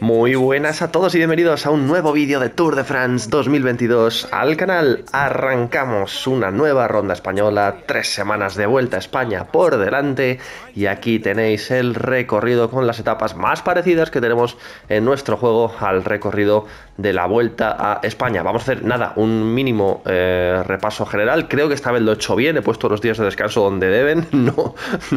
Muy buenas a todos y bienvenidos a un nuevo vídeo de Tour de France 2022 al canal. Arrancamos una nueva ronda española, tres semanas de vuelta a España por delante y aquí tenéis el recorrido con las etapas más parecidas que tenemos en nuestro juego al recorrido de la vuelta a España. Vamos a hacer nada, un mínimo eh, repaso general. Creo que esta vez lo he hecho bien, he puesto los días de descanso donde deben, no,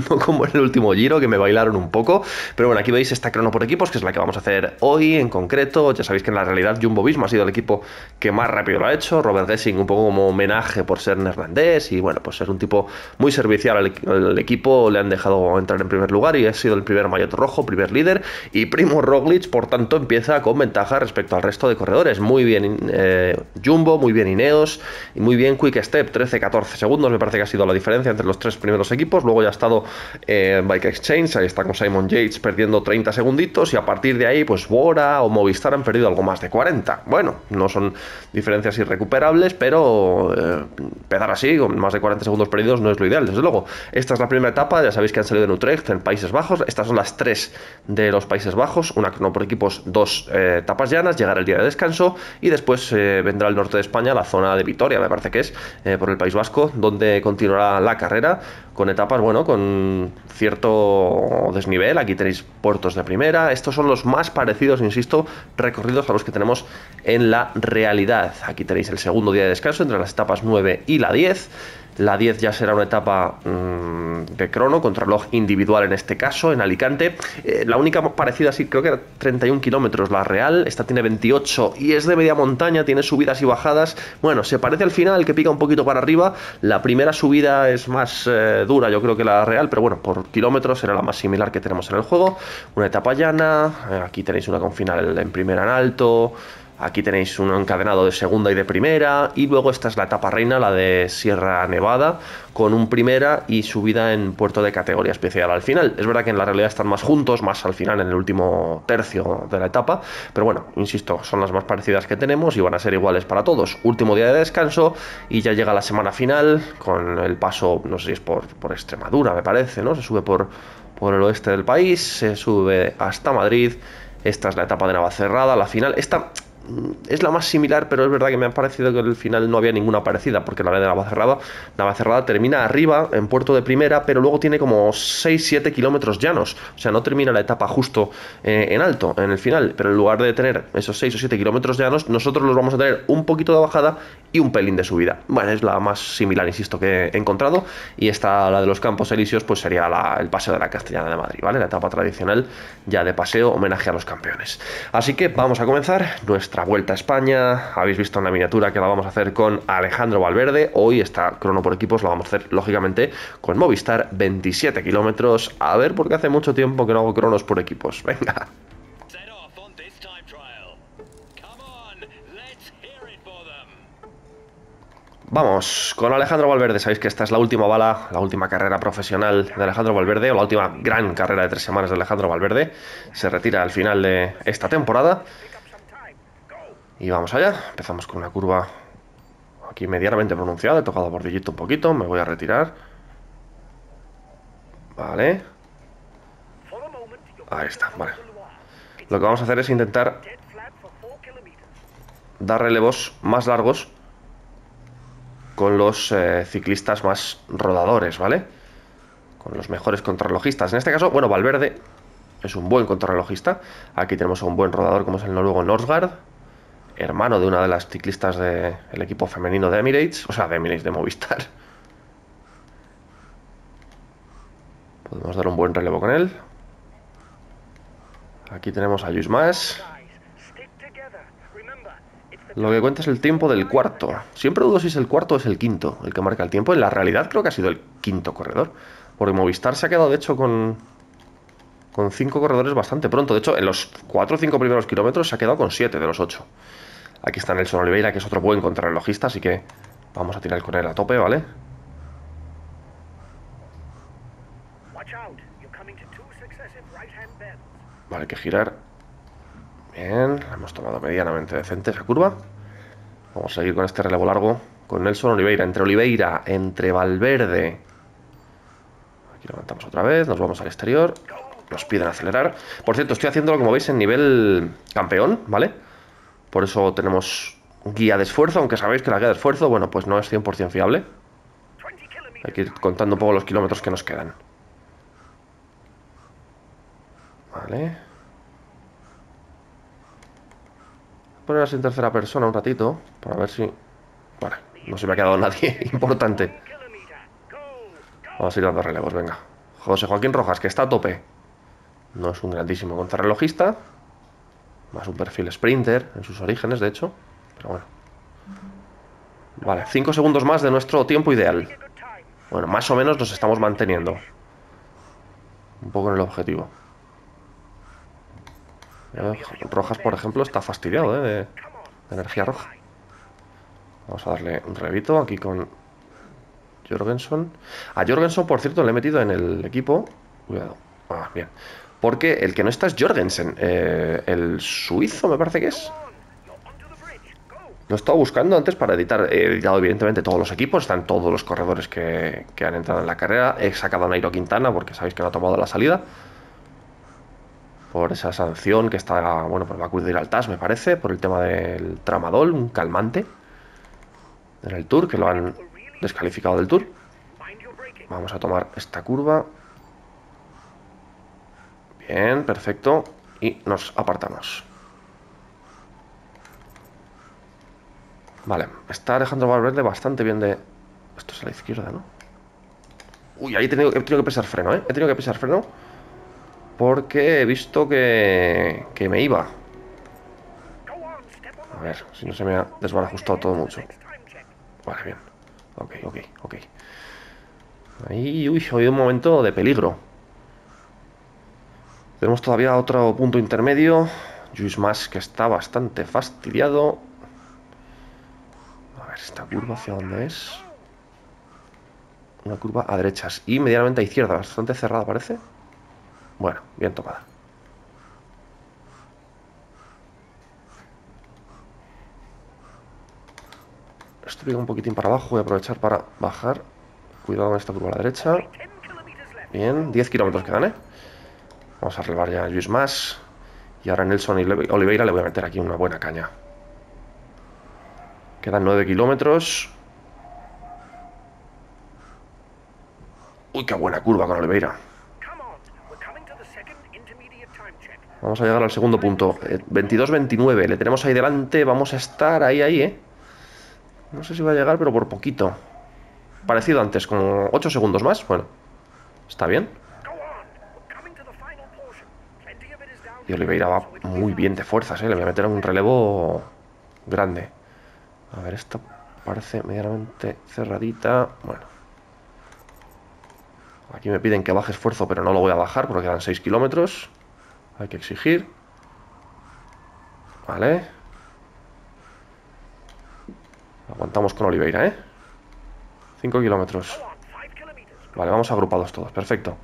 no como en el último giro que me bailaron un poco. Pero bueno, aquí veis esta crono por equipos que es la que vamos a hacer hoy en concreto. Ya sabéis que en la realidad Jumbo Visma ha sido el equipo que más rápido lo ha hecho. Robert Gessing un poco como homenaje por ser neerlandés y bueno, pues ser un tipo muy servicial al, equipo. Le han dejado entrar en primer lugar y ha sido el primer maillot rojo, primer líder. Y Primo Roglic, por tanto, empieza con ventaja respecto al resto de corredores. Muy bien eh, Jumbo, muy bien Ineos y muy bien Quick Step, 13-14 segundos. Me parece que ha sido la diferencia entre los tres primeros equipos. Luego ya ha estado eh, Bike Exchange, ahí está con Simon Yates perdiendo 30 segunditos y a partir de ahí, pues Bora o Movistar han perdido algo más de 40. Bueno, no son diferencias irrecuperables, pero eh, así, con más de 40 segundos perdidos, no es lo ideal, desde luego. Esta es la primera etapa, ya sabéis que han salido en Utrecht, en Países Bajos. Estas son las tres de los Países Bajos, una no por equipos, dos eh, etapas llanas, llegar el día de descanso y después eh, vendrá el norte de España, la zona de Vitoria, me parece que es, por el País Vasco, donde continuará la carrera con etapas, bueno, con cierto desnivel. Aquí tenéis puertos de primera. Estos son los más parecidos, insisto, recorridos a los que tenemos en la realidad. Aquí tenéis el segundo día de descanso entre las etapas 9 y la 10. La 10 ya será una etapa mm, de crono, contrarreloj individual en este caso, en Alicante. Eh, la única parecida, sí, creo que era 31 kilómetros la real. Esta tiene 28 y es de media montaña, tiene subidas y bajadas. Bueno, se parece al final, que pica un poquito para arriba. La primera subida es más eh, dura, yo creo que la real, pero bueno, por kilómetros será la más similar que tenemos en el juego. Una etapa llana, eh, aquí tenéis una con final en primera en alto. Aquí tenéis un encadenado de segunda y de primera. Y luego esta es la etapa reina, la de Sierra Nevada, con un primera y subida en puerto de categoría especial al final. Es verdad que en la realidad están más juntos, más al final, en el último tercio de la etapa. Pero bueno, insisto, son las más parecidas que tenemos y van a ser iguales para todos. Último día de descanso y ya llega la semana final con el paso, no sé si es por, por Extremadura, me parece, ¿no? Se sube por, por el oeste del país, se sube hasta Madrid. Esta es la etapa de Navacerrada, la final. Esta es la más similar, pero es verdad que me ha parecido que al final no había ninguna parecida, porque la de Navacerrada, Navacerrada termina arriba, en puerto de primera, pero luego tiene como 6-7 kilómetros llanos, o sea, no termina la etapa justo eh, en alto, en el final, pero en lugar de tener esos 6 o 7 kilómetros llanos, nosotros los vamos a tener un poquito de bajada y un pelín de subida. Bueno, es la más similar, insisto, que he encontrado, y esta, la de los Campos Elíseos, pues sería el paseo de la Castellana de Madrid, ¿vale? La etapa tradicional ya de paseo, homenaje a los campeones. Así que vamos a comenzar nuestra vuelta a España. Habéis visto en la miniatura que la vamos a hacer con Alejandro Valverde. Hoy esta crono por equipos la vamos a hacer lógicamente con Movistar 27 kilómetros. A ver, porque hace mucho tiempo que no hago cronos por equipos. Venga. Vamos, con Alejandro Valverde, sabéis que esta es la última bala, la última carrera profesional de Alejandro Valverde, o la última gran carrera de tres semanas de Alejandro Valverde. Se retira al final de esta temporada. Y vamos allá, empezamos con una curva aquí medianamente pronunciada, he tocado bordillito un poquito, me voy a retirar. Vale. Ahí está, vale. Lo que vamos a hacer es intentar dar relevos más largos con los eh, ciclistas más rodadores, ¿vale? Con los mejores contrarrelojistas. En este caso, bueno, Valverde es un buen contrarrelojista. Aquí tenemos a un buen rodador como es el noruego Norsgaard hermano de una de las ciclistas del equipo femenino de Emirates, o sea, de Emirates de Movistar. Podemos dar un buen relevo con él. Aquí tenemos a Luis Más. Lo que cuenta es el tiempo del cuarto. Siempre dudo si es el cuarto o es el quinto el que marca el tiempo. En la realidad creo que ha sido el quinto corredor. Porque Movistar se ha quedado, de hecho, con, con cinco corredores bastante pronto. De hecho, en los cuatro o cinco primeros kilómetros se ha quedado con siete de los ocho. Aquí está Nelson Oliveira, que es otro buen contrarrelojista, así que vamos a tirar con él a tope, ¿vale? Vale, hay que girar. Bien, hemos tomado medianamente decente esa curva. Vamos a seguir con este relevo largo con Nelson Oliveira. Entre Oliveira, entre Valverde. Aquí levantamos otra vez, nos vamos al exterior. nos piden acelerar. Por cierto, estoy haciéndolo, como veis, en nivel campeón, ¿vale? Por eso tenemos guía de esfuerzo, aunque sabéis que la guía de esfuerzo, bueno, pues no es 100% fiable. Hay que ir contando un poco los kilómetros que nos quedan. Vale. Poner así en tercera persona un ratito, para ver si... Vale, no se me ha quedado nadie importante. Vamos a ir dando relevos, venga. José Joaquín Rojas, que está a tope. No es un grandísimo contrarrelojista. Más un perfil sprinter en sus orígenes, de hecho. Pero bueno. Vale, 5 segundos más de nuestro tiempo ideal. Bueno, más o menos nos estamos manteniendo. Un poco en el objetivo. Rojas, por ejemplo, está fastidiado ¿eh? de, energía roja. Vamos a darle un revito aquí con Jorgensen. A Jorgensen, por cierto, le he metido en el equipo. Cuidado. Ah, bien. Porque el que no está es Jorgensen. Eh, el suizo, me parece que es. Lo he estado buscando antes para editar. He editado, evidentemente, todos los equipos. Están todos los corredores que, han entrado en la carrera. He sacado a Nairo Quintana porque sabéis que no ha tomado la salida. Por esa sanción que está. Bueno, pues va a acudir al TAS, me parece. Por el tema del tramadol, un calmante. En el Tour, que lo han descalificado del Tour. Vamos a tomar esta curva. Bien, perfecto. Y nos apartamos. Vale, está Alejandro Valverde bastante bien de... Esto es a la izquierda, ¿no? Uy, ahí he tenido, que pisar freno, ¿eh? He tenido que pisar freno porque he visto que, que me iba. A ver, si no se me ha desbarajustado todo mucho. Vale, bien. Ok, ok, ok. Ahí, uy, hoy un momento de peligro. Tenemos todavía otro punto intermedio. Juice más que está bastante fastidiado. A ver, esta curva hacia dónde es. Una curva a derechas y medianamente a izquierda, bastante cerrada parece. Bueno, bien tomada. Estoy un poquitín para abajo, voy a aprovechar para bajar. Cuidado con esta curva a la derecha. Bien, 10 kilómetros quedan, ¿eh? Vamos a relevar ya a Luis más. Y ahora Nelson y Oliveira le voy a meter aquí una buena caña. Quedan 9 kilómetros. Uy, qué buena curva con Oliveira. Vamos a llegar al segundo punto. 22-29. Eh, le tenemos ahí delante. Vamos a estar ahí, ahí, ¿eh? No sé si va a llegar, pero por poquito. Parecido antes, como 8 segundos más. Bueno, está bien. Y Oliveira va muy bien de fuerzas, ¿eh? Le voy a meter un relevo grande. A ver, esta parece medianamente cerradita. Bueno. Aquí me piden que baje esfuerzo, pero no lo voy a bajar porque quedan 6 kilómetros. Hay que exigir. Vale. Aguantamos con Oliveira, ¿eh? 5 kilómetros. Vale, vamos agrupados todos. Perfecto.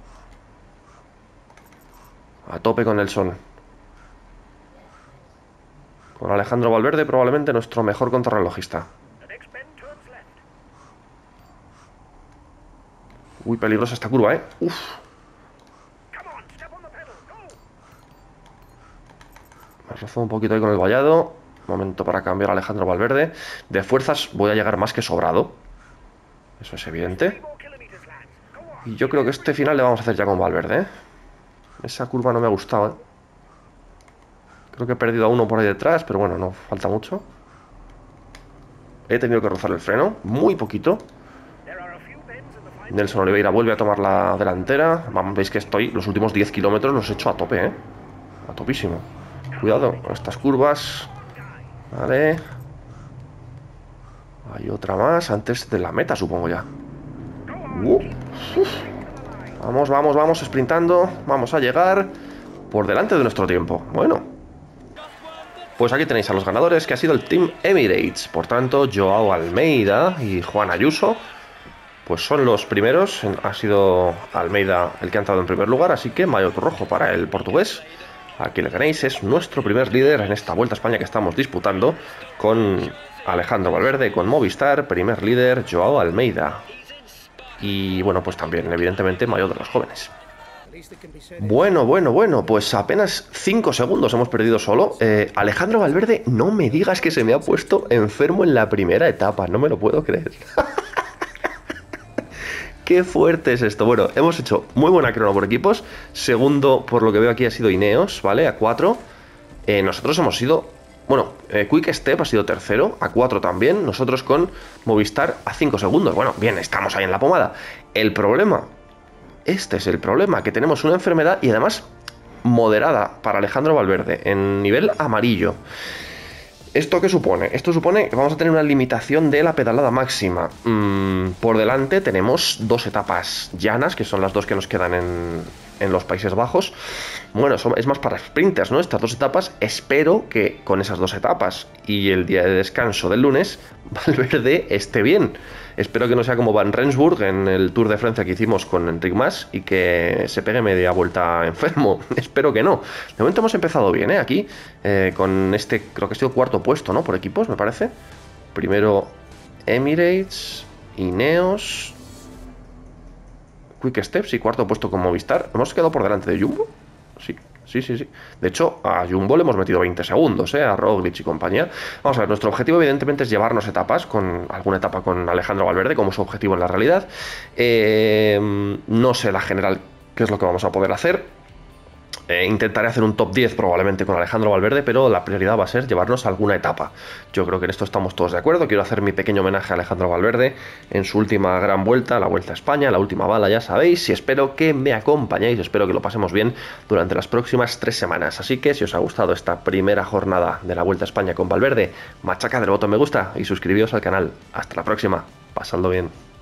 A tope con el son. Con Alejandro Valverde, probablemente nuestro mejor contrarrelojista. Uy, peligrosa esta curva, ¿eh? Uf. Me rozado un poquito ahí con el vallado. Momento para cambiar a Alejandro Valverde. De fuerzas voy a llegar más que sobrado. Eso es evidente. Y yo creo que este final le vamos a hacer ya con Valverde, ¿eh? Esa curva no me ha gustado, ¿eh? Creo que he perdido a uno por ahí detrás, pero bueno, no falta mucho. He tenido que rozar el freno, muy poquito. Nelson Oliveira vuelve a tomar la delantera. Veis que estoy, los últimos 10 kilómetros los he hecho a tope, ¿eh? A topísimo. Cuidado con estas curvas. Vale. Hay otra más antes de la meta, supongo ya. Uh, vamos, vamos, vamos, sprintando. Vamos a llegar por delante de nuestro tiempo. Bueno. Pues aquí tenéis a los ganadores, que ha sido el Team Emirates. Por tanto, Joao Almeida y Juan Ayuso, pues son los primeros. Ha sido Almeida el que ha entrado en primer lugar, así que maillot rojo para el portugués. Aquí le tenéis, es nuestro primer líder en esta Vuelta a España que estamos disputando con Alejandro Valverde, con Movistar, primer líder Joao Almeida. Y bueno, pues también, evidentemente, mayor de los jóvenes. Bueno, bueno, bueno, pues apenas 5 segundos hemos perdido solo. Eh, Alejandro Valverde, no me digas que se me ha puesto enfermo en la primera etapa, no me lo puedo creer. Qué fuerte es esto. Bueno, hemos hecho muy buena crono por equipos. Segundo, por lo que veo aquí, ha sido Ineos, ¿vale? A 4. Eh, nosotros hemos sido. Bueno, eh, Quick Step ha sido tercero, a 4 también. Nosotros con Movistar a 5 segundos. Bueno, bien, estamos ahí en la pomada. El problema este es el problema, que tenemos una enfermedad y además moderada para Alejandro Valverde, en nivel amarillo. ¿Esto qué supone? Esto supone que vamos a tener una limitación de la pedalada máxima. Mm, por delante tenemos dos etapas llanas, que son las dos que nos quedan en, en los Países Bajos. Bueno, es más para sprinters, ¿no? Estas dos etapas. Espero que con esas dos etapas y el día de descanso del lunes, Valverde esté bien. Espero que no sea como Van Rensburg en el Tour de Francia que hicimos con Enric Mas y que se pegue media vuelta enfermo. Espero que no. De momento hemos empezado bien, ¿eh? Aquí, eh, con este, creo que ha sido cuarto puesto, ¿no? Por equipos, me parece. Primero Emirates, Ineos, Quick Steps y cuarto puesto con Movistar. ¿Hemos quedado por delante de Jumbo? Sí, sí, sí, sí. De hecho, a Jumbo le hemos metido 20 segundos, ¿eh? A Roglic y compañía. Vamos a ver, nuestro objetivo evidentemente es llevarnos etapas, con alguna etapa con Alejandro Valverde, como su objetivo en la realidad. Eh, no sé la general qué es lo que vamos a poder hacer. Eh, intentaré hacer un top 10 probablemente con Alejandro Valverde, pero la prioridad va a ser llevarnos alguna etapa. Yo creo que en esto estamos todos de acuerdo. Quiero hacer mi pequeño homenaje a Alejandro Valverde en su última gran vuelta, la Vuelta a España, la última bala, ya sabéis. Y espero que me acompañéis, espero que lo pasemos bien durante las próximas tres semanas. Así que si os ha gustado esta primera jornada de la Vuelta a España con Valverde, machacad el botón me gusta y suscribíos al canal. Hasta la próxima. Pasadlo bien.